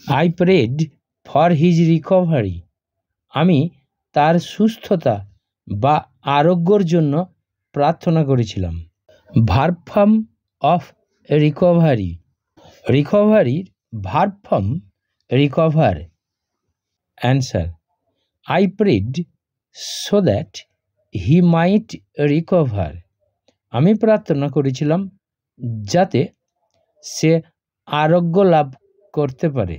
I prayed for his recovery আমি তার সুস্থতা বা আরোগ্যর জন্য প্রার্থনা করেছিলাম। Verb form of recovery রিকভারির verb form recover answer I prayed so that he might recover আমি প্রার্থনা করেছিলাম যাতে সে আরোগ্য লাভ করতে পারে